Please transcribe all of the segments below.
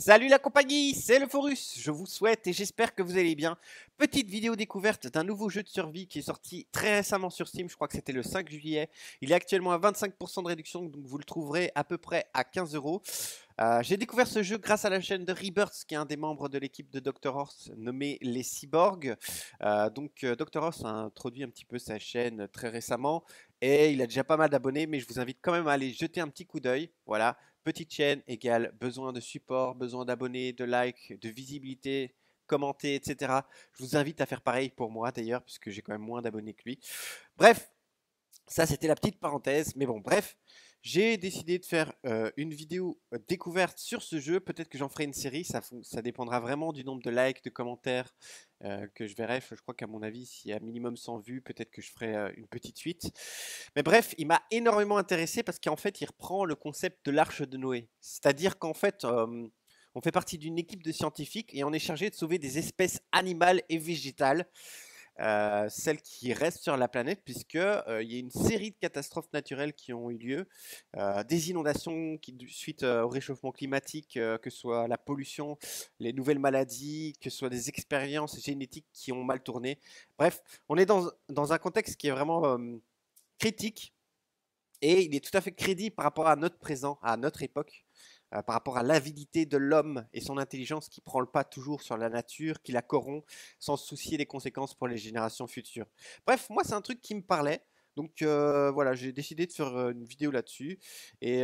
Salut la compagnie, c'est le Forus. Je vous souhaite et j'espère que vous allez bien. Petite vidéo découverte d'un nouveau jeu de survie qui est sorti très récemment sur Steam. Je crois que c'était le 5 juillet. Il est actuellement à 25% de réduction, donc vous le trouverez à peu près à 15 euros. Euh, j'ai découvert ce jeu grâce à la chaîne de Rebirth, qui est un des membres de l'équipe de Dr. Horse, nommé Les Cyborgs. Euh, donc, euh, Dr. Horse a introduit un petit peu sa chaîne très récemment et il a déjà pas mal d'abonnés, mais je vous invite quand même à aller jeter un petit coup d'œil. Voilà, petite chaîne égale besoin de support, besoin d'abonnés, de likes, de visibilité, commenter, etc. Je vous invite à faire pareil pour moi d'ailleurs, puisque j'ai quand même moins d'abonnés que lui. Bref, ça c'était la petite parenthèse, mais bon, bref. J'ai décidé de faire euh, une vidéo euh, découverte sur ce jeu. Peut-être que j'en ferai une série. Ça, dépendra vraiment du nombre de likes, de commentaires euh, que je verrai. Je crois qu'à mon avis, s'il y a minimum 100 vues, peut-être que je ferai une petite suite. Mais bref, il m'a énormément intéressé parce qu'en fait, il reprend le concept de l'arche de Noé. C'est-à-dire qu'en fait, on fait partie d'une équipe de scientifiques et on est chargé de sauver des espèces animales et végétales. Euh, celles qui restent sur la planète, puisque euh, il y a une série de catastrophes naturelles qui ont eu lieu, euh, des inondations qui, suite au réchauffement climatique, que ce soit la pollution, les nouvelles maladies, que ce soit des expériences génétiques qui ont mal tourné. Bref, on est dans, dans un contexte qui est vraiment critique et il est tout à fait crédible par rapport à notre présent, à notre époque. Euh, par rapport à l'avidité de l'homme et son intelligence qui prend le pas toujours sur la nature, qui la corrompt sans se soucier des conséquences pour les générations futures. Bref, moi c'est un truc qui me parlait. Donc euh, voilà, j'ai décidé de faire euh, une vidéo là-dessus. Et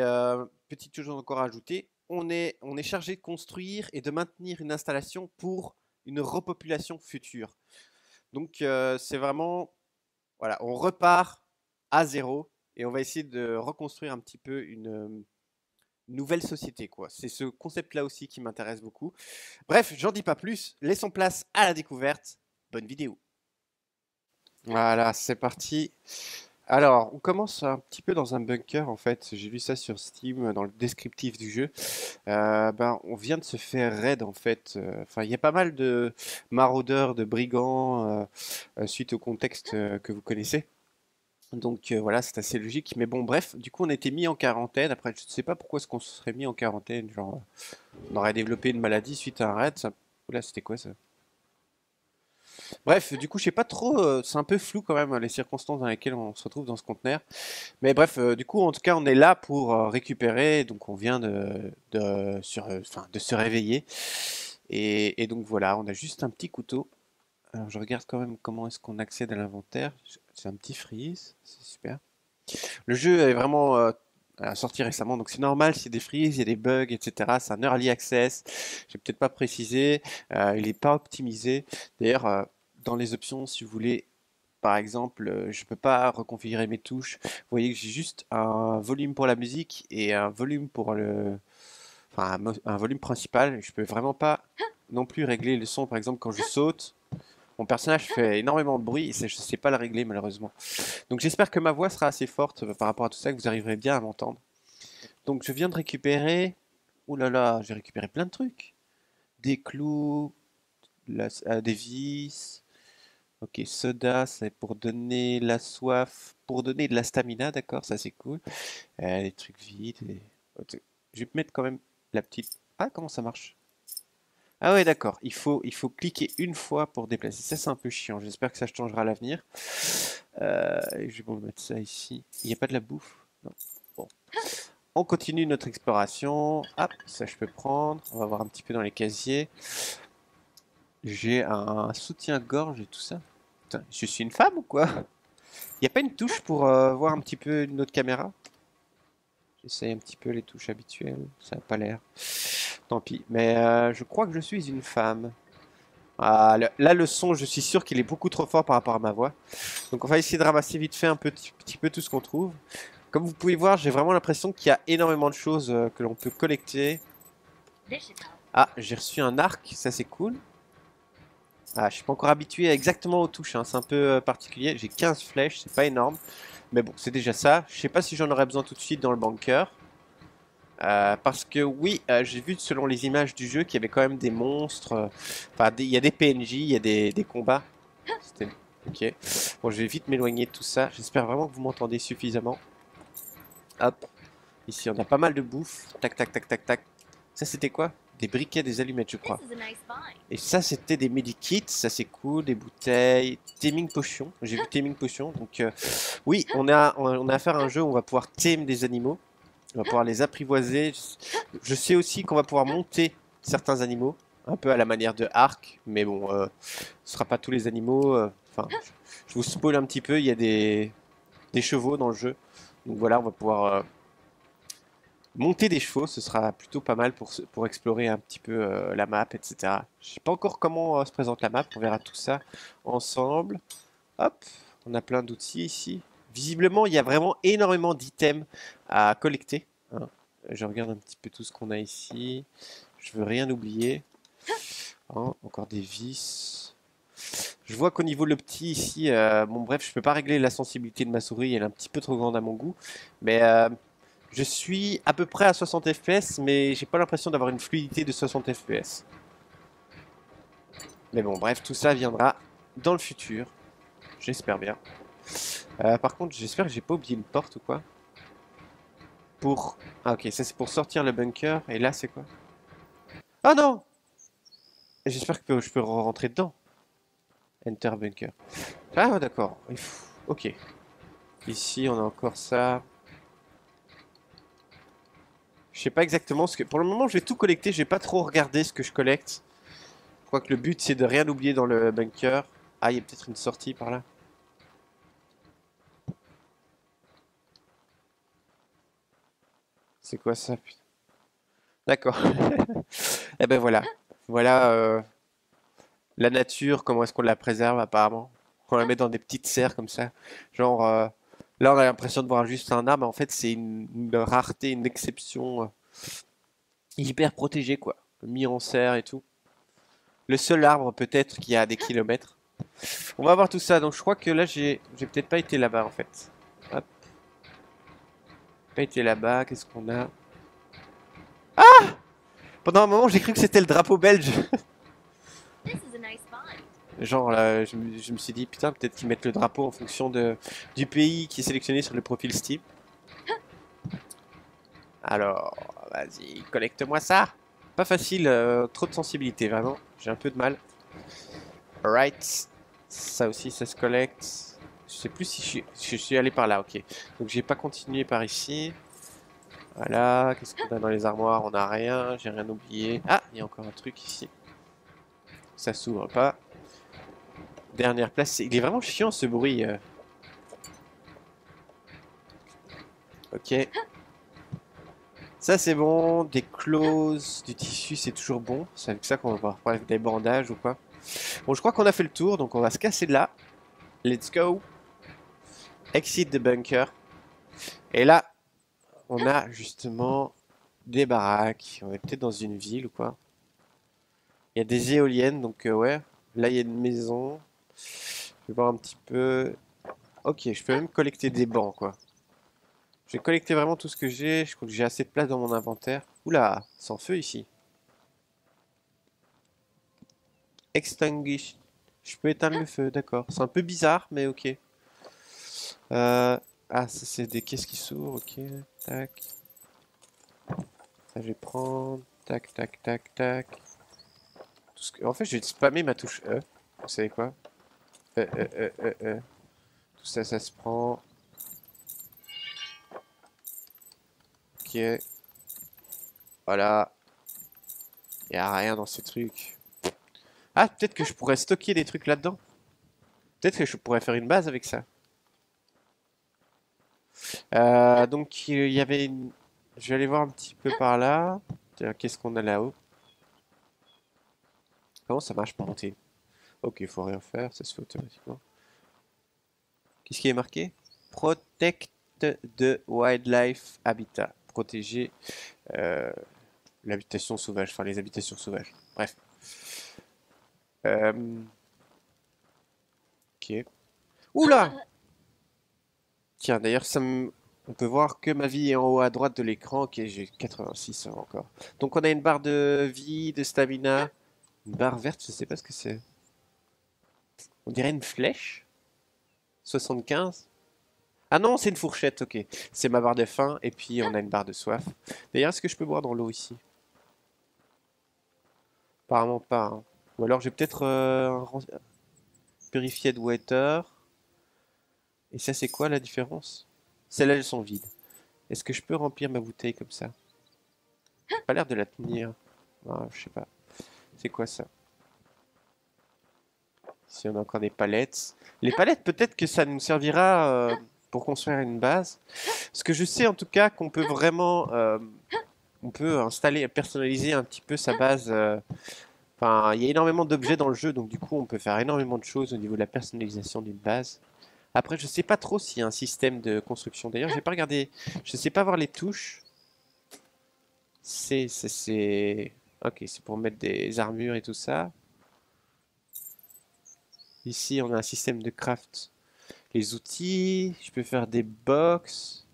petite chose encore à ajouter, on est, on est chargé de construire et de maintenir une installation pour une repopulation future. Donc c'est vraiment, voilà, on repart à zéro et on va essayer de reconstruire un petit peu une nouvelle société. quoi. C'est ce concept-là aussi qui m'intéresse beaucoup. Bref, j'en dis pas plus. Laissons place à la découverte. Bonne vidéo. Voilà, c'est parti. Alors, on commence un petit peu dans un bunker en fait. J'ai vu ça sur Steam dans le descriptif du jeu. Euh, ben, on vient de se faire raid en fait. Euh, enfin, il y a pas mal de maraudeurs, de brigands euh, suite au contexte que vous connaissez. Donc euh, voilà, c'est assez logique. Mais bon, bref, du coup, on été mis en quarantaine. Après, je ne sais pas pourquoi est-ce qu'on se serait mis en quarantaine. Genre, on aurait développé une maladie suite à un raid. Ça... Oula, c'était quoi ça? Bref, du coup, je sais pas trop. Euh, c'est un peu flou quand même les circonstances dans lesquelles on se retrouve dans ce conteneur. Mais bref, euh, du coup, en tout cas, on est là pour récupérer. Donc, on vient de, de, se réveiller. Et, donc voilà, on a juste un petit couteau. Alors, je regarde quand même comment est-ce qu'on accède à l'inventaire. C'est un petit freeze, c'est super. Le jeu est vraiment euh, sorti récemment, donc c'est normal s'il y a des freezes, il y a des bugs, etc. C'est un early access, j'ai peut-être pas précisé, euh, il n'est pas optimisé. D'ailleurs, euh, dans les options, si vous voulez, par exemple, je ne peux pas reconfigurer mes touches. Vous voyez que j'ai juste un volume pour la musique et un volume pour le... Enfin, un volume principal. Je peux vraiment pas non plus régler le son, par exemple, quand je saute mon personnage fait énormément de bruit et je ne sais pas le régler malheureusement. Donc j'espère que ma voix sera assez forte euh, par rapport à tout ça, que vous arriverez bien à m'entendre. Donc je viens de récupérer... Ouh là là, j'ai récupéré plein de trucs. Des clous, euh, des vis... Ok, soda, c'est pour donner la soif, pour donner de la stamina, d'accord, ça c'est cool. Euh, des trucs vides. Je vais mettre quand même la petite... Ah, comment ça marche? Ah ouais, d'accord. Il faut, il faut cliquer une fois pour déplacer. Ça, c'est un peu chiant. J'espère que ça changera à l'avenir. Euh, je vais mettre ça ici. Il n'y a pas de la bouffe? Non. Bon. On continue notre exploration. Hop, ça je peux prendre. On va voir un petit peu dans les casiers. J'ai un soutien-gorge et tout ça. Putain, je suis une femme ou quoi? Il n'y a pas une touche pour euh, voir un petit peu notre caméra? J'essaye un petit peu les touches habituelles. Ça n'a pas l'air. Tant pis. Mais euh, je crois que je suis une femme. Ah, là, le son, je suis sûr qu'il est beaucoup trop fort par rapport à ma voix. Donc on va essayer de ramasser vite fait un petit, petit peu tout ce qu'on trouve. Comme vous pouvez voir, j'ai vraiment l'impression qu'il y a énormément de choses euh, que l'on peut collecter. Ah, j'ai reçu un arc, ça c'est cool. Ah, je suis pas encore habitué exactement aux touches, hein. c'est un peu euh, particulier. J'ai 15 flèches, c'est pas énorme. Mais bon, c'est déjà ça. Je sais pas si j'en aurais besoin tout de suite dans le bunker. Euh, parce que oui, euh, j'ai vu selon les images du jeu qu'il y avait quand même des monstres. Euh, enfin, il y a des PNJ, il y a des, combats. Ok. Bon, je vais vite m'éloigner de tout ça. J'espère vraiment que vous m'entendez suffisamment. Hop. Ici, on a pas mal de bouffe. Tac, tac, tac, tac, tac. Ça, c'était quoi? Des briquets, des allumettes, je crois. Et ça, c'était des medikits, ça c'est cool, des bouteilles, taming potion. J'ai vu taming potion. Donc, oui, on a, on a affaire à un jeu où on va pouvoir tame des animaux. On va pouvoir les apprivoiser. Je sais aussi qu'on va pouvoir monter certains animaux, un peu à la manière de Ark, mais bon, euh, ce sera pas tous les animaux. euh, Enfin, je vous spoil un petit peu, il y a des, chevaux dans le jeu. Donc voilà, on va pouvoir euh, monter des chevaux, ce sera plutôt pas mal pour, explorer un petit peu euh, la map, etc. Je sais pas encore comment se présente la map, on verra tout ça ensemble. Hop, on a plein d'outils ici. Visiblement, il y a vraiment énormément d'items à collecter. hein. Je regarde un petit peu tout ce qu'on a ici. Je veux rien oublier. Hein, encore des vis. Je vois qu'au niveau le petit ici, euh, bon bref, je peux pas régler la sensibilité de ma souris, elle est un petit peu trop grande à mon goût. Mais euh, je suis à peu près à 60 fps, mais j'ai pas l'impression d'avoir une fluidité de 60 fps. Mais bon, bref, tout ça viendra dans le futur. J'espère bien. Euh, par contre, j'espère que j'ai pas oublié une porte ou quoi. Pour... Ah ok, ça c'est pour sortir le bunker. Et là, c'est quoi? Ah non J'espère que je peux rentrer dedans. Enter bunker. Ah d'accord. Ok. Ici, on a encore ça. Je sais pas exactement ce que... Pour le moment, je vais tout collecter. Je vais pas trop regarder ce que je collecte. Je crois que le but, c'est de rien oublier dans le bunker. Ah, il y a peut-être une sortie par là. C'est quoi ça, D'accord. Eh ben voilà. Voilà euh, la nature, comment est-ce qu'on la préserve apparemment? On la met dans des petites serres comme ça. Genre, euh, là on a l'impression de voir juste un arbre, en fait c'est une, rareté, une exception euh, hyper protégée quoi. Mis en serre et tout. Le seul arbre peut-être qui a des kilomètres. On va voir tout ça. Donc je crois que là j'ai j'ai peut-être pas été là-bas en fait. Pas été là-bas. Qu'est-ce qu'on a Ah Pendant un moment j'ai cru que c'était le drapeau belge. This is a nice find. Genre là, je, me, je me suis dit putain peut-être qu'ils mettent le drapeau en fonction de du pays qui est sélectionné sur le profil Steam. Alors, vas-y, collecte-moi ça. Pas facile, euh, trop de sensibilité vraiment. J'ai un peu de mal. Alright, ça aussi ça se collecte. Je sais plus si je suis, je suis allé par là, ok. Donc j'ai pas continué par ici. Voilà, qu'est-ce qu'on a dans les armoires? On a rien, j'ai rien oublié. Ah, il y a encore un truc ici. Ça s'ouvre pas. Dernière place, il est vraiment chiant ce bruit. euh. Ok. Ça c'est bon, des clauses, du tissu c'est toujours bon. C'est avec ça qu'on va pouvoir faire des bandages ou quoi. Bon, je crois qu'on a fait le tour, donc on va se casser de là. Let's go. Exit the bunker. Et là, on a justement des baraques. On est peut-être dans une ville ou quoi. Il y a des éoliennes, donc euh, ouais. Là, il y a une maison. Je vais voir un petit peu. Ok, je peux même collecter des bancs, quoi. Je vais collecter vraiment tout ce que j'ai. Je crois que j'ai assez de place dans mon inventaire. Oula, sans feu ici. Extinguish. Je peux éteindre le feu, d'accord. C'est un peu bizarre, mais ok. Euh, Ah, c'est des caisses qui s'ouvrent, ok. Tac. Ça je vais prendre. Tac, tac, tac, tac. En fait, je vais spammer ma touche E. Vous savez quoi? E, E, E, E, E. Tout ça, ça se prend. Ok. Voilà. Il a rien dans ces trucs. Ah, peut-être que je pourrais stocker des trucs là-dedans. Peut-être que je pourrais faire une base avec ça. Euh, donc, il y avait une... Je vais aller voir un petit peu par là. Qu'est-ce qu'on a là-haut? Comment ça marche par monter? Ok, il faut rien faire, ça se fait automatiquement. Qu'est-ce qui est marqué? Protect the wildlife habitat. Protéger euh, l'habitation sauvage, enfin les habitations sauvages. Bref. Euh, Ok. Oula Tiens, d'ailleurs, on peut voir que ma vie est en haut à droite de l'écran. Ok, j'ai 86 ans encore. Donc on a une barre de vie, de stamina. Une barre verte, je sais pas ce que c'est. On dirait une flèche? 75 Ah non, c'est une fourchette, ok. C'est ma barre de faim et puis on a une barre de soif. D'ailleurs, est-ce que je peux boire dans l'eau ici? Apparemment pas. hein. Ou alors j'ai peut-être euh, un ren- purified water. Et ça, c'est quoi la différence? Celles-là, elles sont vides. Est-ce que je peux remplir ma bouteille comme ça? Pas l'air de la tenir. Ah, je sais pas. C'est quoi ça? Si on a encore des palettes. Les palettes, peut-être que ça nous servira euh, pour construire une base. Parce que je sais en tout cas qu'on peut vraiment, euh, on peut installer, personnaliser un petit peu sa base. euh, Enfin, il y a énormément d'objets dans le jeu, donc du coup, on peut faire énormément de choses au niveau de la personnalisation d'une base. Après, je sais pas trop s'il y a un système de construction. D'ailleurs, j'ai pas regardé. Je sais pas voir les touches. C'est, c'est. Ok, c'est pour mettre des armures et tout ça. Ici, on a un système de craft. Les outils. Je peux faire des box.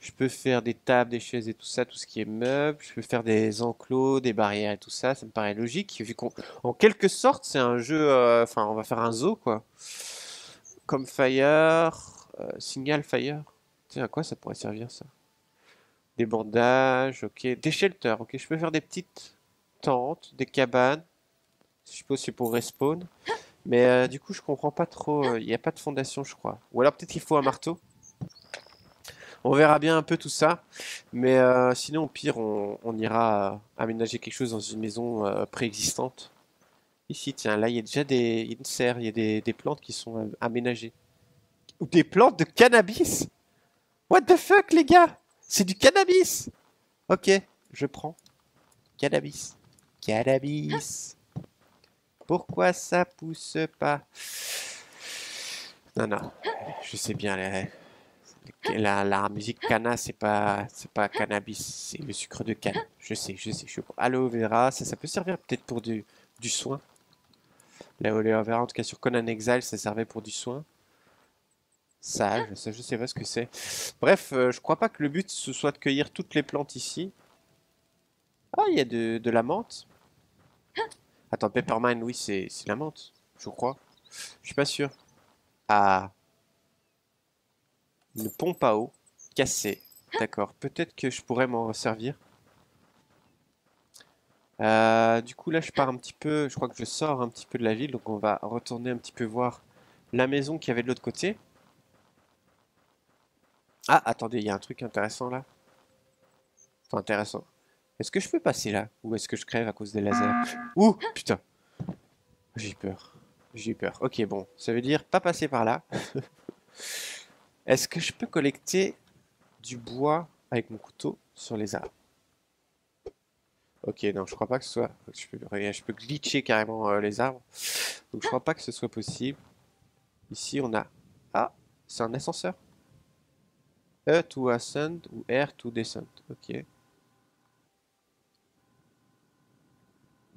Je peux faire des tables, des chaises et tout ça, tout ce qui est meubles. Je peux faire des enclos, des barrières et tout ça. Ça me paraît logique. Vu quelque sorte, c'est un jeu. euh, Enfin, on va faire un zoo, quoi. Comme Fire. euh, Signal Fire. Tiens, à quoi ça pourrait servir ça? Des bandages, ok. Des shelters, ok. Je peux faire des petites tentes, des cabanes. Je suppose c'est pour respawn. Mais euh, du coup, je comprends pas trop. euh, Il n'y a pas de fondation, je crois. Ou alors peut-être qu'il faut un marteau. On verra bien un peu tout ça. Mais sinon, au pire, on, ira aménager quelque chose dans une maison préexistante. Ici, tiens, là, il y a déjà des, il il y a des, des plantes qui sont euh, aménagées. Ou des plantes de cannabis? What the fuck, les gars? C'est du cannabis! Ok, je prends. Cannabis. Cannabis. Pourquoi ça pousse pas? Non, non, je sais bien, la, la, la musique canna, c'est pas, c'est pas cannabis, c'est le sucre de canne. Je sais, je sais, je. Aloe vera, ça, ça peut servir peut-être pour du, du soin. L'aloe vera, en tout cas sur Conan Exile, ça servait pour du soin. Sage, ça, je sais pas ce que c'est. Bref, euh, je crois pas que le but ce soit de cueillir toutes les plantes ici. Ah, il y a de, de la menthe. Attends, Peppermine, oui, c'est c'est la menthe, je crois. Je suis pas sûr. Ah, une pompe à eau cassée. D'accord, peut-être que je pourrais m'en servir. Euh, du coup, là, je pars un petit peu. Je crois que je sors un petit peu de la ville, donc on va retourner un petit peu voir la maison qu'il y avait de l'autre côté. Ah, attendez, il y a un truc intéressant là. Enfin, intéressant. Est-ce que je peux passer là? Ou est-ce que je crève à cause des lasers? Ouh, putain. J'ai eu peur. J'ai eu peur. Ok, bon. Ça veut dire pas passer par là. Est-ce que je peux collecter du bois avec mon couteau sur les arbres? Ok, non, je crois pas que ce soit. Je peux, glitcher carrément euh, les arbres. Donc je crois pas que ce soit possible. Ici, on a. Ah, c'est un ascenseur. E to ascend ou R to descend. Ok.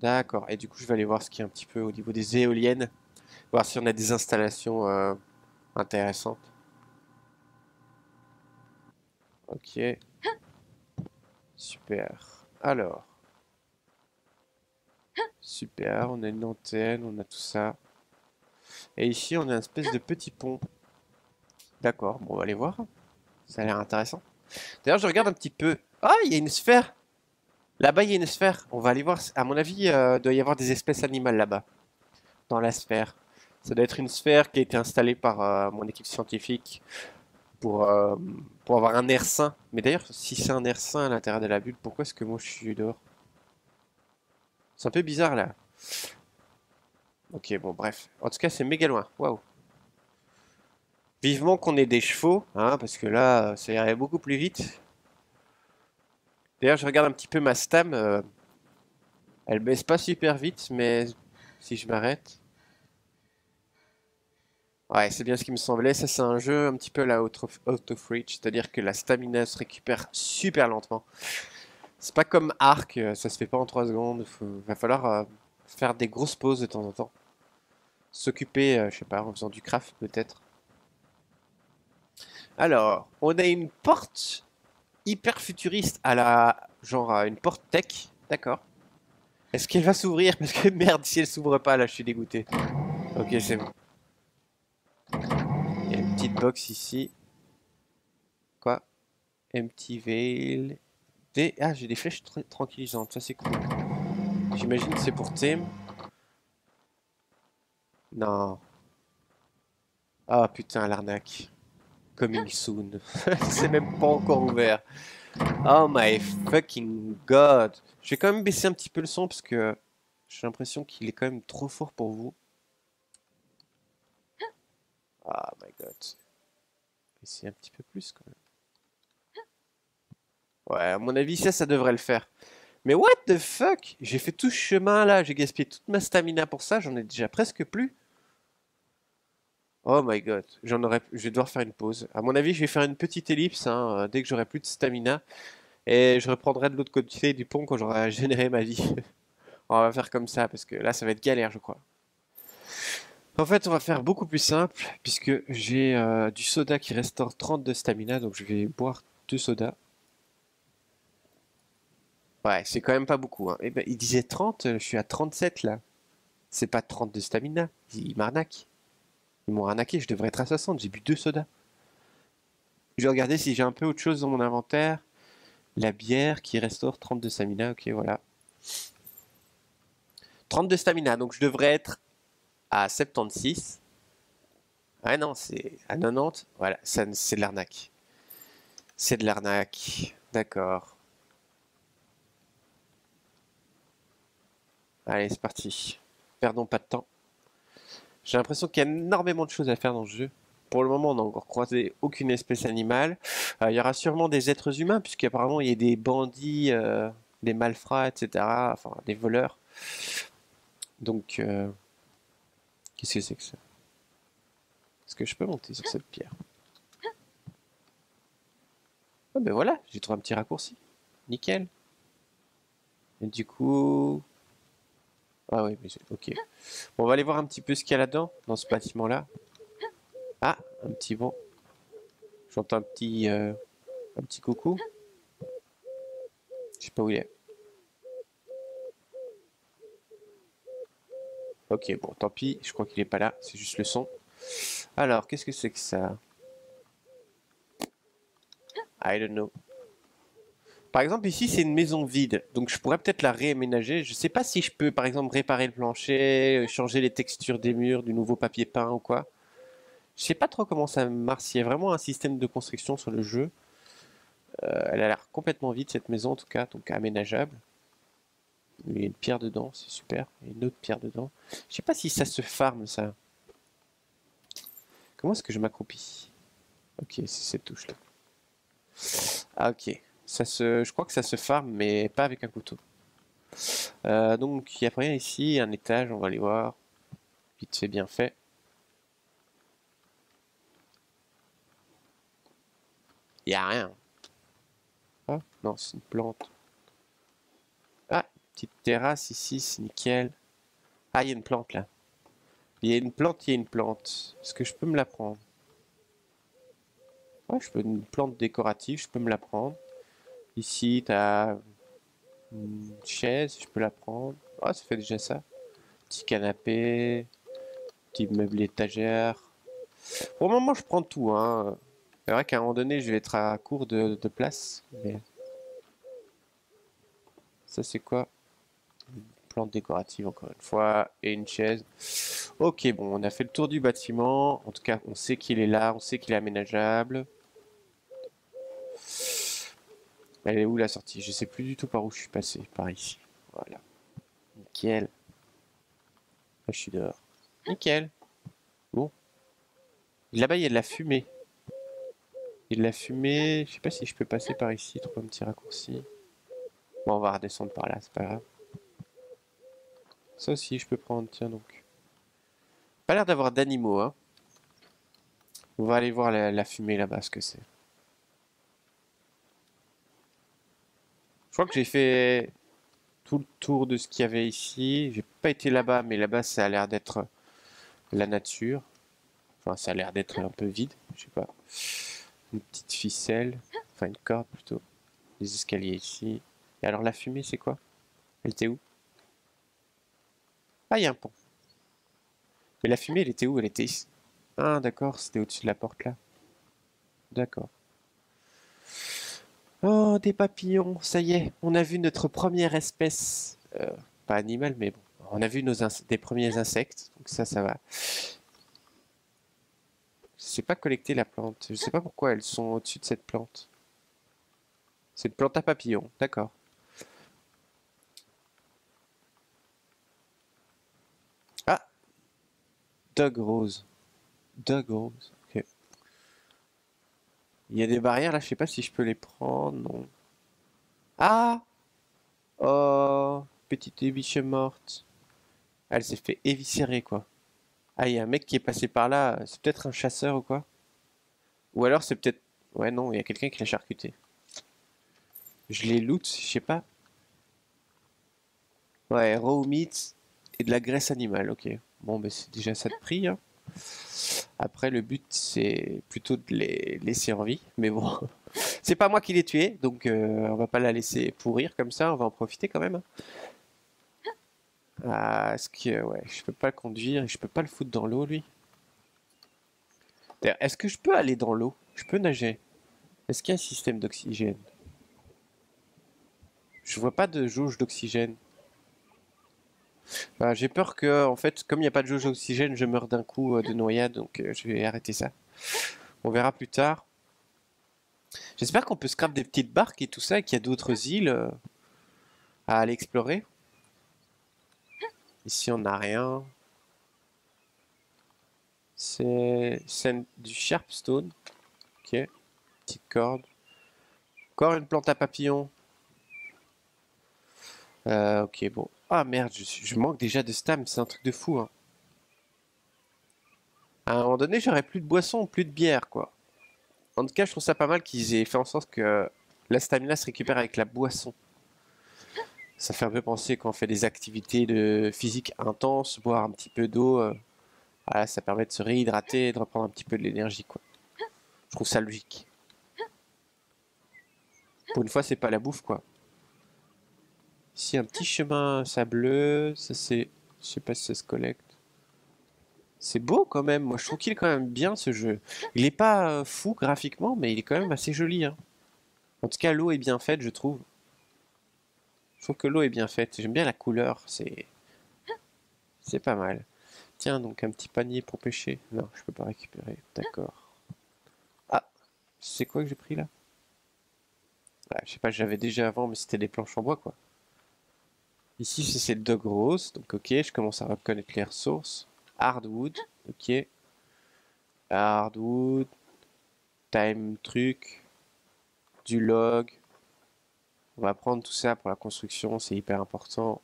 D'accord. Et du coup, je vais aller voir ce qu'il y a un petit peu au niveau des éoliennes. Voir si on a des installations euh, intéressantes. Ok. Super. Alors. Super, on a une antenne, on a tout ça. Et ici, on a une espèce de petit pont. D'accord, bon, on va aller voir. Ça a l'air intéressant. D'ailleurs, je regarde un petit peu. Ah, il y a une sphère. Là-bas, il y a une sphère. On va aller voir. À mon avis, euh, il doit y avoir des espèces animales là-bas. Dans la sphère. Ça doit être une sphère qui a été installée par euh, mon équipe scientifique pour, euh, pour avoir un air sain. Mais d'ailleurs, si c'est un air sain à l'intérieur de la bulle, pourquoi est-ce que moi je suis dehors? C'est un peu bizarre là. Ok, bon, bref. En tout cas, c'est méga loin. Waouh. Vivement qu'on ait des chevaux, hein, parce que là, ça irait beaucoup plus vite. D'ailleurs, je regarde un petit peu ma stam. euh, elle baisse pas super vite, mais si je m'arrête. Ouais, c'est bien ce qui me semblait. Ça, c'est un jeu un petit peu la out of, out of reach, c'est-à-dire que la stamina se récupère super lentement. C'est pas comme Ark, euh, ça se fait pas en 3 secondes. Va falloir euh, faire des grosses pauses de temps en temps. S'occuper, euh, je sais pas, en faisant du craft peut-être. Alors, on a une porte hyper futuriste à la... genre à une porte tech. D'accord. Est-ce qu'elle va s'ouvrir? Parce que merde, si elle s'ouvre pas, là, je suis dégoûté. Ok, c'est bon. Il y a une petite box ici. Quoi? Empty Veil. Des... Ah, j'ai des flèches tra- tranquillisantes, ça c'est cool. J'imagine que c'est pour Tim. Non. Ah putain, l'arnaque. Coming soon. c'est même pas encore ouvert. Oh my fucking god. Je vais quand même baisser un petit peu le son parce que j'ai l'impression qu'il est quand même trop fort pour vous. Oh my god. Baisser un petit peu plus quand même. Ouais, à mon avis, ça, ça devrait le faire. Mais what the fuck? J'ai fait tout ce chemin là, j'ai gaspillé toute ma stamina pour ça, j'en ai déjà presque plus. Oh my god, je vais devoir faire une pause. À mon avis, je vais faire une petite ellipse hein, euh, dès que j'aurai plus de stamina. Et je reprendrai de l'autre côté du pont quand j'aurai généré ma vie. on va faire comme ça parce que là, ça va être galère, je crois. En fait, on va faire beaucoup plus simple puisque j'ai euh, du soda qui restaure 30 de stamina. Donc je vais boire deux sodas. Ouais, c'est quand même pas beaucoup. Hein. Eh ben, il disait 30, je suis à 37 là. C'est pas 30 de stamina. Il m'arnaque. Ils m'ont arnaqué, je devrais être à 60, j'ai bu deux sodas. Je vais regarder si j'ai un peu autre chose dans mon inventaire. La bière qui restaure 32 stamina, ok voilà. 32 stamina, donc je devrais être à 76. Ah non, c'est à 90. Voilà, c'est de l'arnaque. C'est de l'arnaque. D'accord. Allez, c'est parti. Perdons pas de temps. J'ai l'impression qu'il y a énormément de choses à faire dans le jeu. Pour le moment, on n'a encore croisé aucune espèce animale. Euh, il y aura sûrement des êtres humains, puisqu'apparemment il y a des bandits, euh, des malfrats, etc. Enfin, des voleurs. Donc, euh, qu'est-ce que c'est que ça? Est-ce que je peux monter sur cette pierre? Ah ben voilà, j'ai trouvé un petit raccourci. Nickel. Et du coup, ah oui, mais ok. Bon, on va aller voir un petit peu ce qu'il y a là-dedans, dans ce bâtiment-là. Ah, un petit bon. J'entends un petit, euh, un petit coucou. Je sais pas où il est. Ok, bon, tant pis, je crois qu'il est pas là, c'est juste le son. Alors, qu'est-ce que c'est que ça? I don't know. Par exemple, ici, c'est une maison vide, donc je pourrais peut-être la réaménager. Je ne sais pas si je peux, par exemple, réparer le plancher, euh, changer les textures des murs, du nouveau papier peint ou quoi. Je sais pas trop comment ça marche, s'il y a vraiment un système de construction sur le jeu. Euh, elle a l'air complètement vide, cette maison, en tout cas, donc aménageable. Il y a une pierre dedans, c'est super. Il y a une autre pierre dedans. Je sais pas si ça se farme, ça. Comment est-ce que je m'accroupis? Ok, c'est cette touche-là. Ah, ok. Je crois que ça se farme, mais pas avec un couteau. Euh, donc il n'y a rien ici, un étage, on va aller voir. Vite fait, bien fait. Il a rien. Ah, non, c'est une plante. Ah, petite terrasse ici, c'est nickel. Ah, il y a une plante là. Il y a une plante, il y a une plante. Est-ce que je peux me la prendre? Ouais, je peux une plante décorative, je peux me la prendre. Ici, tu as une chaise, je peux la prendre. Ah, ça fait déjà ça. Petit canapé, petit meuble étagère. Pour le moment, je prends tout. Hein. C'est vrai qu'à un moment donné, je vais être à court de, place. Mais... Ça, c'est quoi? Une plante décorative, encore une fois. Et une chaise. Ok, bon, on a fait le tour du bâtiment. En tout cas, on sait qu'il est là, on sait qu'il est aménageable. Elle est où la sortie? Je sais plus du tout par où je suis passé. Par ici. Voilà. Nickel. je suis dehors. Nickel. Bon. Là-bas, il y a de la fumée. Il y a de la fumée. Je sais pas si je peux passer par ici. Trouver un petit raccourci. Bon, on va redescendre par là. C'est pas grave. Ça aussi, je peux prendre. Tiens donc. Pas l'air d'avoir d'animaux, hein. On va aller voir la fumée là-bas, ce que c'est. Crois que j'ai fait tout le tour de ce qu'il y avait ici. J'ai pas été là-bas, mais là-bas, ça a l'air d'être la nature. Enfin, ça a l'air d'être un peu vide, je sais pas. Une petite ficelle, enfin une corde plutôt. Les escaliers ici. Et alors la fumée, c'est quoi? Elle était où? Ah, il y a un pont. Mais la fumée, elle était où? Elle était ici. Ah, d'accord, c'était au-dessus de la porte là. D'accord. Oh, des papillons, ça y est, on a vu notre première espèce. Euh, pas animal, mais bon. On a vu nos des premiers insectes, donc ça, ça va. Je sais pas collecter la plante. Je sais pas pourquoi elles sont au-dessus de cette plante. C'est une plante à papillons, d'accord. Ah Dog Rose. Dog Rose. Il y a des barrières là, je sais pas si je peux les prendre, non. Ah Oh Petite biche morte. Elle s'est fait éviscérer, quoi. Ah, il y a un mec qui est passé par là. C'est peut-être un chasseur ou quoi? Ou alors c'est peut-être... Ouais, non, il y a quelqu'un qui l'a charcuté. Je les loot, je sais pas. Ouais, raw meat et de la graisse animale, ok. Bon, ben c'est déjà ça de prix, hein. Après, le but, c'est plutôt de les laisser en vie. Mais bon, c'est pas moi qui l'ai tué, donc euh, on va pas la laisser pourrir comme ça, on va en profiter quand même. hein. Ah, est-ce que... Ouais, je peux pas le conduire et je peux pas le foutre dans l'eau, lui? Est-ce que je peux aller dans l'eau? Je peux nager? Est-ce qu'il y a un système d'oxygène? Je vois pas de jauge d'oxygène. Bah, j'ai peur que, en fait, comme il n'y a pas de jauge d'oxygène, je meurs d'un coup euh, de noyade, donc euh, je vais arrêter ça. On verra plus tard. J'espère qu'on peut scrap des petites barques et tout ça, et qu'il y a d'autres îles euh, à aller explorer. Ici, on n'a rien. C'est du sharpstone. Ok. Petite corde. Encore une plante à papillon. Ok, bon. Ah merde, je, manque déjà de stam, c'est un truc de fou. hein. À un moment donné, j'aurais plus de boisson, plus de bière, quoi. En tout cas, je trouve ça pas mal qu'ils aient fait en sorte que la stamina se récupère avec la boisson. Ça fait un peu penser quand on fait des activités de physique intenses, boire un petit peu d'eau. euh, ça permet de se réhydrater et de reprendre un petit peu de l'énergie, quoi. Je trouve ça logique. Pour une fois, c'est pas la bouffe, quoi. Ici, un petit chemin sableux. Ça, c'est. Je sais pas si ça se collecte. C'est beau quand même. Moi, je trouve qu'il est quand même bien ce jeu. Il est pas euh, fou graphiquement, mais il est quand même assez joli. hein. En tout cas, l'eau est bien faite, je trouve. Je trouve que l'eau est bien faite. J'aime bien la couleur. C'est. C'est pas mal. Tiens, donc un petit panier pour pêcher. Non, je peux pas récupérer. D'accord. Ah, c'est quoi que j'ai pris là? Ouais, je sais pas, j'avais déjà avant, mais c'était des planches en bois, quoi. Ici, c'est le dog rose, donc ok, je commence à reconnaître les ressources. Hardwood, ok. Hardwood, time truc, du log. On va prendre tout ça pour la construction, c'est hyper important.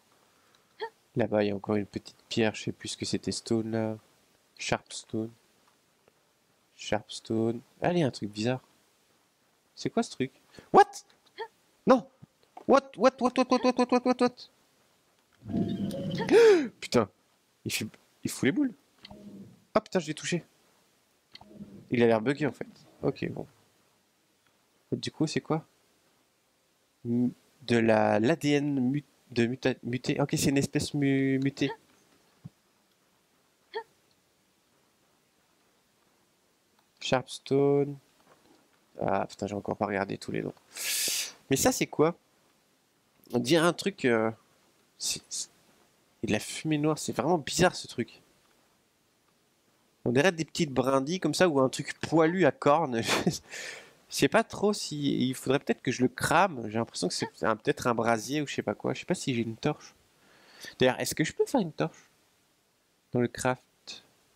Là-bas, il y a encore une petite pierre, je sais plus ce que c'était stone là. Sharpstone. Sharpstone. Allez, un truc bizarre. C'est quoi ce truc? What? Non! What? What? What? What? What? What? What? what? Putain, il, fout les boules. Ah putain, je l'ai touché. Il a l'air bugué en fait. Ok, bon. Du coup, c'est quoi? De la l'ADN de muté. Ok, c'est une espèce mu- mutée. Sharpstone. Ah putain, j'ai encore pas regardé tous les noms. Mais ça, c'est quoi? On dirait un truc. euh, Et de la fumée noire, c'est vraiment bizarre ce truc. On dirait des petites brindilles comme ça ou un truc poilu à cornes. Je sais pas trop si. Il faudrait peut-être que je le crame. J'ai l'impression que c'est peut-être un brasier ou je sais pas quoi. Je sais pas si j'ai une torche. D'ailleurs, est-ce que je peux faire une torche? Dans le craft?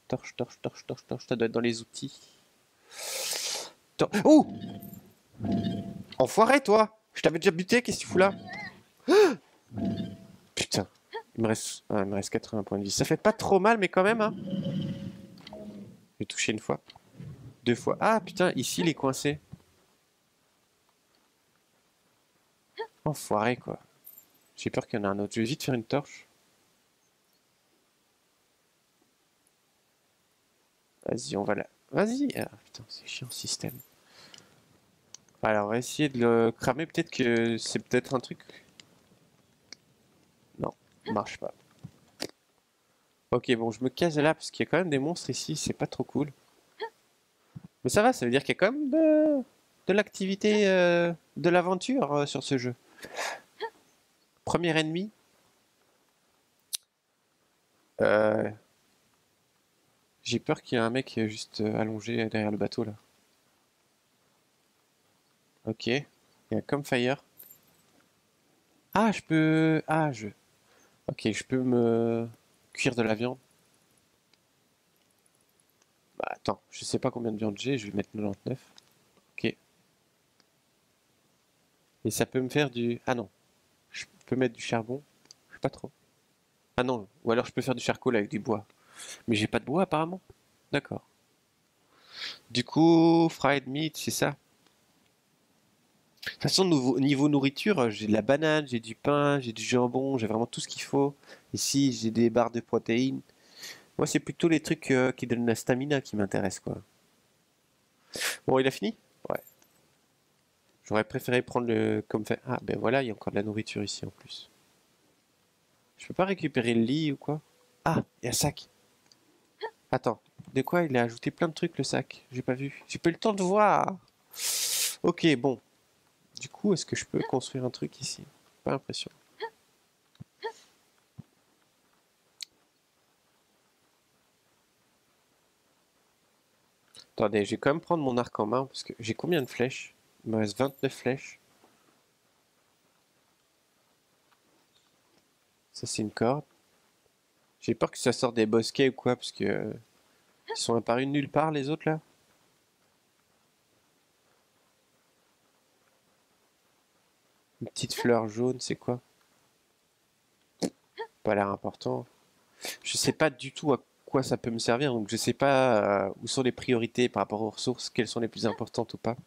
Torche, torche, torche, torche, torche. Ça doit être dans les outils. Oh! Enfoiré, toi! Je t'avais déjà buté, qu'est-ce que tu fous là? Putain, il me reste, ah, il me reste 80 points de vie. Ça fait pas trop mal, mais quand même, hein. J'ai touché une fois. Deux fois. Ah, putain, ici, il est coincé. Enfoiré, quoi. J'ai peur qu'il y en ait un autre. Je vais vite faire une torche. Vas-y, on va là. Vas-y. Ah, putain, c'est chiant, ce système. Alors, on va essayer de le cramer. Peut-être que c'est peut-être un truc. Marche pas. Ok, bon, je me case là parce qu'il y a quand même des monstres ici. C'est pas trop cool. Mais ça va, ça veut dire qu'il y a quand même de, de l'activité, euh, de l'aventure euh, sur ce jeu. Premier ennemi. Euh, J'ai peur qu'il y ait un mec euh, juste euh, allongé derrière le bateau là. Ok. Il y a comme fire. Ah, je peux. Ah, je. Ok, je peux me cuire de la viande? Bah attends, je sais pas combien de viande j'ai, je vais mettre 99. Ok. Et ça peut me faire du... Ah non. Je peux mettre du charbon? Je sais pas trop. Ah non, ou alors je peux faire du charcoal avec du bois. Mais j'ai pas de bois apparemment. D'accord. Du coup, fried meat, c'est ça? De toute façon, niveau nourriture, euh, j'ai de la banane, j'ai du pain, j'ai du jambon, j'ai vraiment tout ce qu'il faut. Ici, j'ai des barres de protéines. Moi, c'est plutôt les trucs euh, qui donnent la stamina qui m'intéressent, quoi. Bon, il a fini? Ouais. J'aurais préféré prendre le comme fait. Ah, ben voilà, il y a encore de la nourriture ici en plus. Je peux pas récupérer le lit ou quoi? Ah, il y a un sac. Attends, de quoi il a ajouté plein de trucs le sac? J'ai pas vu. J'ai pas eu le temps de voir. Ok, bon. Du coup, est-ce que je peux construire un truc ici? Pas l'impression. Attendez, je vais quand même prendre mon arc en main parce que j'ai combien de flèches? Il me reste 29 flèches. Ça, c'est une corde. J'ai peur que ça sorte des bosquets ou quoi parce que euh, ils sont apparus nulle part les autres là. Une petite fleur jaune, c'est quoi? Pas l'air important. Je sais pas du tout à quoi ça peut me servir, donc je sais pas euh, où sont les priorités par rapport aux ressources, quelles sont les plus importantes ou pas.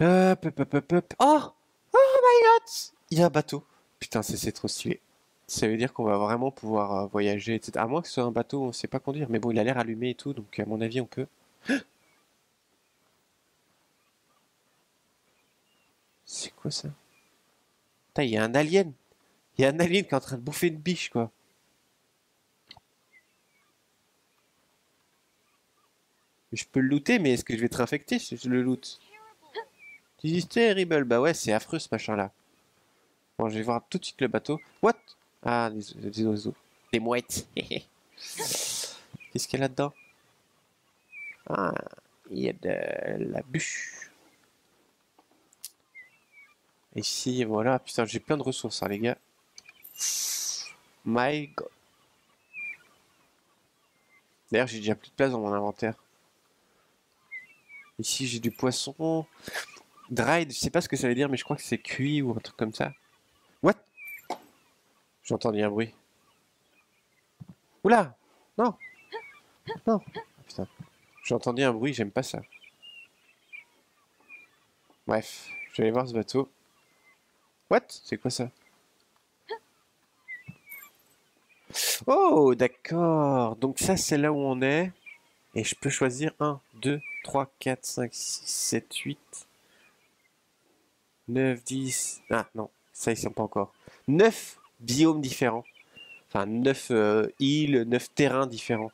Hop. Oh! Oh my god! Il y a un bateau. Putain, c'est c'est trop stylé. Ça veut dire qu'on va vraiment pouvoir euh, voyager, etc. À moins que ce soit un bateau, on sait pas conduire. Mais bon, il a l'air allumé et tout, donc à mon avis, on peut. C'est quoi ça? Putain, il y a un alien. Il y a un alien qui est en train de bouffer une biche, quoi. Je peux le looter, mais est-ce que je vais être infecté si je le loot? Terrible. This is terrible. Bah ouais, c'est affreux ce machin-là. Bon, je vais voir tout de suite le bateau. What? Ah, des, des oiseaux. Des mouettes. Qu'est-ce qu'il y a là-dedans? Ah, il y a de la bûche. Ici, voilà. Putain, j'ai plein de ressources, hein, les gars. My God. D'ailleurs, j'ai déjà plus de place dans mon inventaire. Ici, j'ai du poisson. Dried, je sais pas ce que ça veut dire, mais je crois que c'est cuit ou un truc comme ça. What? J'ai entendu un bruit. Oula! Non! Non! Putain. J'ai entendu un bruit, j'aime pas ça. Bref, je vais aller voir ce bateau. What? C'est quoi ça? Oh, d'accord. Donc ça, c'est là où on est. Et je peux choisir 1, 2, 3, 4, 5, 6, 7, 8, 9, 10. Ah non, ça, ils sont pas encore. 9 biomes différents. Enfin, 9 îles, 9 terrains différents.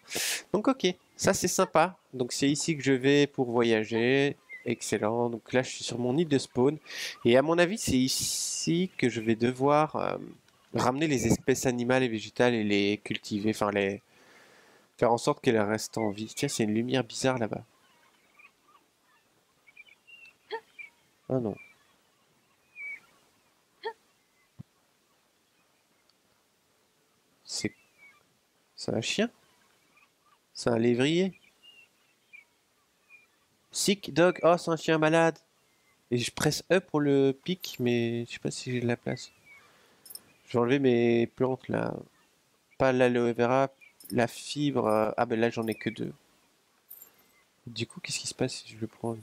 Donc, ok, ça c'est sympa. Donc, c'est ici que je vais pour voyager. Excellent. Donc là, je suis sur mon île de spawn. Et à mon avis, c'est ici que je vais devoir euh, ramener les espèces animales et végétales et les cultiver. Enfin, les faire en sorte qu'elles restent en vie. Tiens, c'est une lumière bizarre là-bas. Ah non. C'est... C'est un chien? C'est un lévrier? Sick dog. Oh, c'est un chien malade. Et je presse E pour le pic, mais je sais pas si j'ai de la place. Je vais enlever mes plantes là. Pas l'aloe vera, la fibre. Ah ben là j'en ai que deux. Du coup, qu'est-ce qui se passe si je le prends?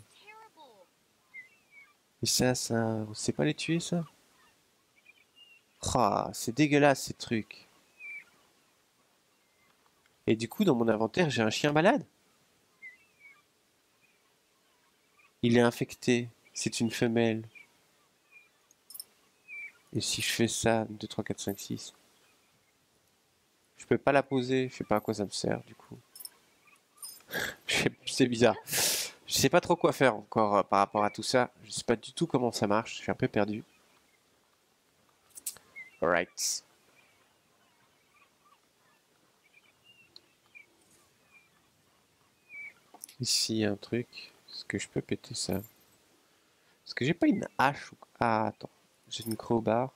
Et ça, ça, on sait pas les tuer ça? Ah, c'est dégueulasse ces trucs. Et du coup, dans mon inventaire, j'ai un chien malade. Il est infecté. C'est une femelle. Et si je fais ça, 2, 3, 4, 5, 6. Je peux pas la poser. Je sais pas à quoi ça me sert, du coup. C'est bizarre. Je sais pas trop quoi faire encore euh, par rapport à tout ça. Je sais pas du tout comment ça marche. Je suis un peu perdu. Alright. Ici, un truc. Est-ce que je peux péter ça? Est-ce que j'ai pas une hache ou... Ah, attends. J'ai une crowbar.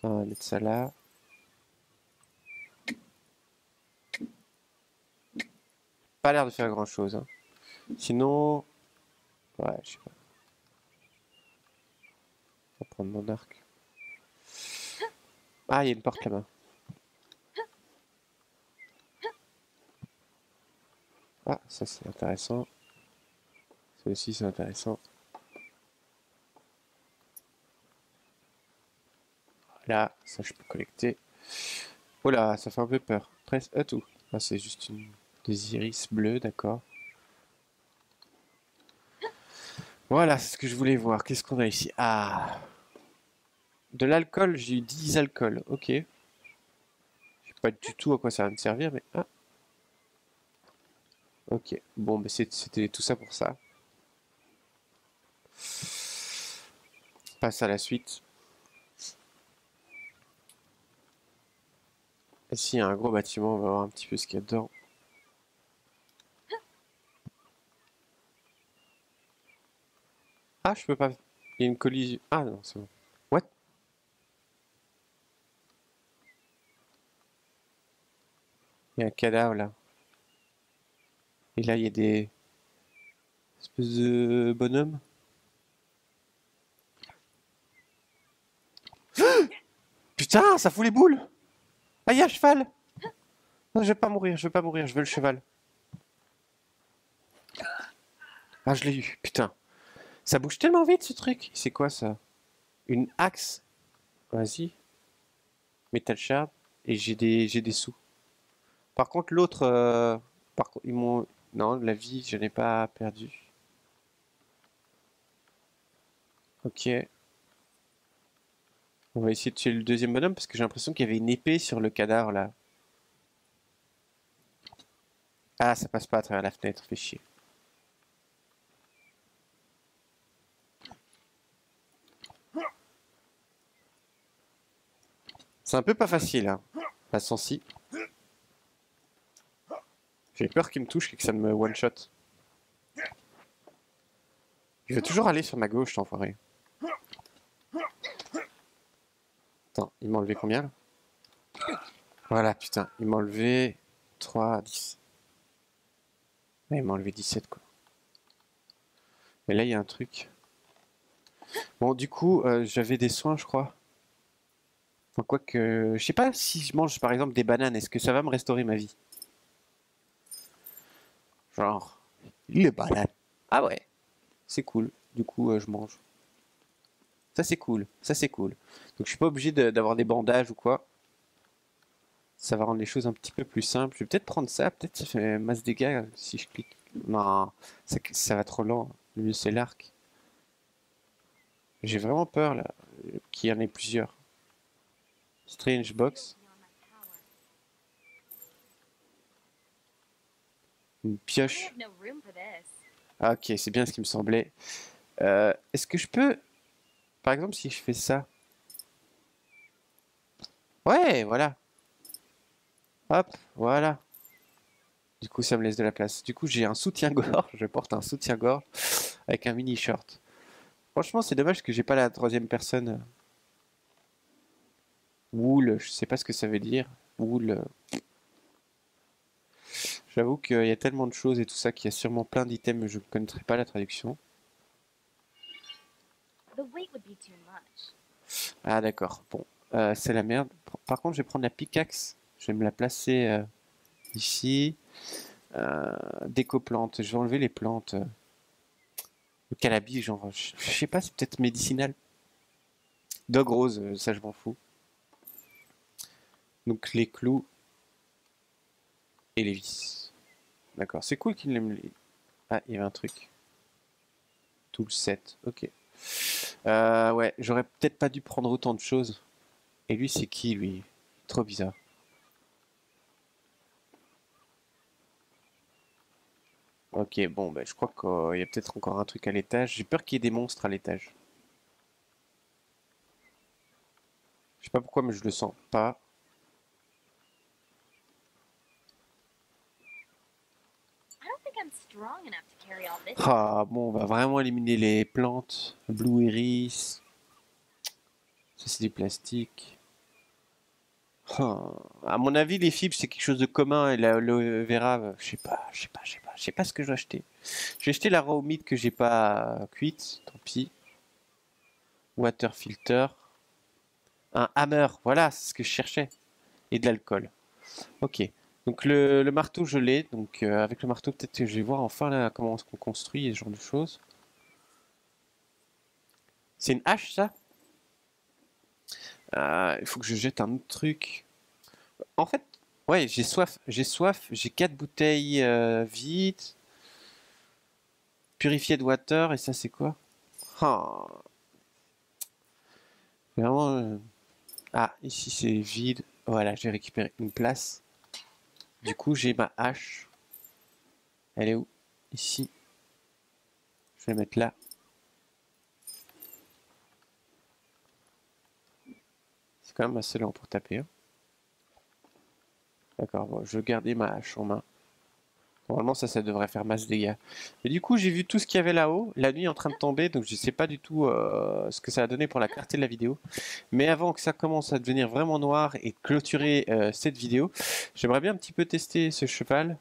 Ça, va mettre ça là. Pas l'air de faire grand chose. Hein. Sinon... Ouais, je sais pas. On va prendre mon arc. Ah, il y a une porte là-bas. Ah, ça c'est intéressant. Ça aussi c'est intéressant. Voilà, ça je peux collecter. Oh là, ça fait un peu peur. Presque à tout. Ah, c'est juste des iris bleus, d'accord. Voilà, c'est ce que je voulais voir. Qu'est-ce qu'on a ici? Ah De l'alcool, j'ai eu 10 alcools. Ok. Je sais pas du tout à quoi ça va me servir, mais... Ah Ok, bon, mais c'était tout ça pour ça. Passe à la suite. Ici, y a un gros bâtiment, on va voir un petit peu ce qu'il y a dedans. Ah, je peux pas... Il y a une collision... Ah non, c'est bon. What? Il y a un cadavre là. Et là, il y a des espèces de bonhommes. Putain, ça fout les boules il y a un cheval Non, je vais pas mourir, je vais pas mourir, je veux le cheval. Ah, je l'ai eu, putain. Ça bouge tellement vite, ce truc. C'est quoi, ça? Une axe? Vas-y. Metal shard. Et j'ai des, des sous. Par contre, l'autre... Euh, par contre, ils m'ont... Non, la vie, je n'ai pas perdu. Ok. On va essayer de tuer le deuxième bonhomme parce que j'ai l'impression qu'il y avait une épée sur le cadavre là. Ah, ça passe pas à travers la fenêtre, fait chier. C'est un peu pas facile, hein, la sensi. J'ai peur qu'il me touche et que ça me one-shot. Il veut toujours aller sur ma gauche, enfoiré. Attends, il m'a enlevé combien là Voilà, putain, il m'a enlevé 3, 10. il m'a enlevé 17 quoi. Mais là, il y a un truc. Bon, du coup, euh, j'avais des soins, je crois. Enfin, quoi que... Je sais pas si je mange, par exemple, des bananes, est-ce que ça va me restaurer ma vie? Genre, est balade. Ah ouais, c'est cool. Du coup, euh, je mange. Ça, c'est cool. Ça, c'est cool. Donc, je suis pas obligé d'avoir des bandages ou quoi. Ça va rendre les choses un petit peu plus simples. Je vais peut-être prendre ça. Peut-être ça fait masse dégâts si je clique. Non, ça, ça va trop lent. Le mieux, c'est l'arc. J'ai vraiment peur, là, qu'il y en ait plusieurs. Strange box. Une pioche. Ah, ok, c'est bien ce qui me semblait. Euh, est-ce que je peux... Par exemple, si je fais ça... Ouais, voilà. Hop, voilà. Du coup, ça me laisse de la place. Du coup, j'ai un soutien-gorge. Je porte un soutien-gorge avec un mini-short. Franchement, c'est dommage que j'ai pas la troisième personne. Wool, je sais pas ce que ça veut dire. Wool. J'avoue qu'il y a tellement de choses et tout ça qu'il y a sûrement plein d'items, je ne connaîtrai pas la traduction. Ah d'accord, bon, euh, c'est la merde. Par contre, je vais prendre la pickaxe, je vais me la placer euh, ici. Euh, déco-plante, je vais enlever les plantes. Le cannabis, genre, je, sais pas, c'est peut-être médicinal. Dog rose, ça je m'en fous. Donc les clous et les vis. D'accord, c'est cool qu'il l'aime. Ah, il y avait un truc. Tout le set, ok. Euh, ouais, j'aurais peut-être pas dû prendre autant de choses. Et lui, c'est qui, lui? Trop bizarre. Ok, bon, bah, je crois qu'il y a peut-être encore un truc à l'étage. J'ai peur qu'il y ait des monstres à l'étage. Je sais pas pourquoi, mais je le sens pas. think I'm strong enough Ah bon, on va vraiment éliminer les plantes. Blue Iris. Ça c'est du plastique. Ah, À mon avis, les fibres c'est quelque chose de commun et l'aloe vera, euh, je sais pas, je sais pas, je sais pas, je sais pas ce que je vais acheter. Je vais acheter la meat que j'ai pas cuite, tant pis. Water filter. Un hammer, voilà, c'est ce que je cherchais. Et de l'alcool. Ok. Donc le, marteau je l'ai, donc euh, avec le marteau peut-être que je vais voir enfin comment qu'on construit et ce genre de choses. C'est une hache ça? Euh, Il faut que je jette un autre truc. En fait, ouais, j'ai soif, j'ai soif, j'ai quatre bouteilles euh, vides. Purifié de water et ça c'est quoi? Ah. Vraiment. euh, Ah, ici c'est vide. Voilà, j'ai récupéré une place. Du coup, j'ai ma hache. Elle est où? Ici. Je vais la mettre là. C'est quand même assez lent pour taper. hein. D'accord, bon, je garder ma hache en main. Normalement, ça, ça devrait faire masse dégâts. Mais du coup, j'ai vu tout ce qu'il y avait là-haut. La nuit en train de tomber, donc je sais pas du tout euh, ce que ça a donné pour la clarté de la vidéo. Mais avant que ça commence à devenir vraiment noir et clôturer euh, cette vidéo, j'aimerais bien un petit peu tester ce cheval.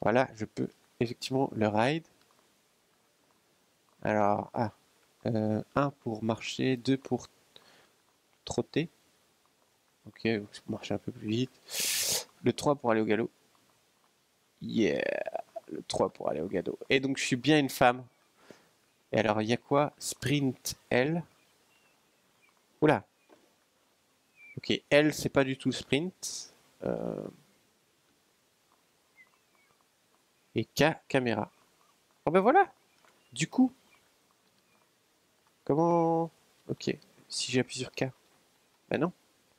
Voilà, je peux effectivement le ride. Alors, ah, euh, un pour marcher, deux pour trotter. Ok, marcher un peu plus vite. Le 3 pour aller au galop. Yeah, le 3 pour aller au galop. Et donc, je suis bien une femme. Et alors, il y a quoi? Sprint L. Oula. Ok, L, c'est pas du tout sprint. Euh, Et K, caméra. Oh ben voilà Du coup. Comment... Ok. Si j'appuie sur K. Ben non.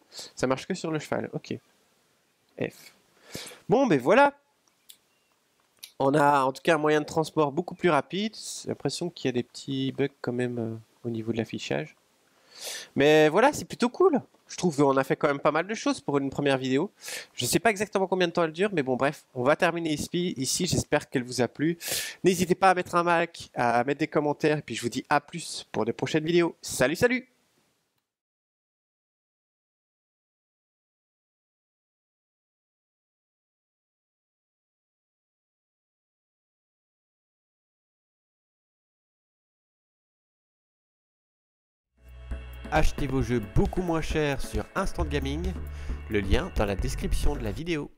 Ça marche que sur le cheval. Ok. F. Bon, ben voilà On a en tout cas un moyen de transport beaucoup plus rapide. J'ai l'impression qu'il y a des petits bugs quand même euh, au niveau de l'affichage. Mais voilà, c'est plutôt cool. Je trouve qu'on a fait quand même pas mal de choses pour une première vidéo. Je ne sais pas exactement combien de temps elle dure, mais bon, bref, on va terminer ici. J'espère qu'elle vous a plu. N'hésitez pas à mettre un like, à mettre des commentaires, et puis je vous dis à plus pour de prochaines vidéos. Salut, salut Achetez vos jeux beaucoup moins chers sur Instant Gaming, le lien dans la description de la vidéo.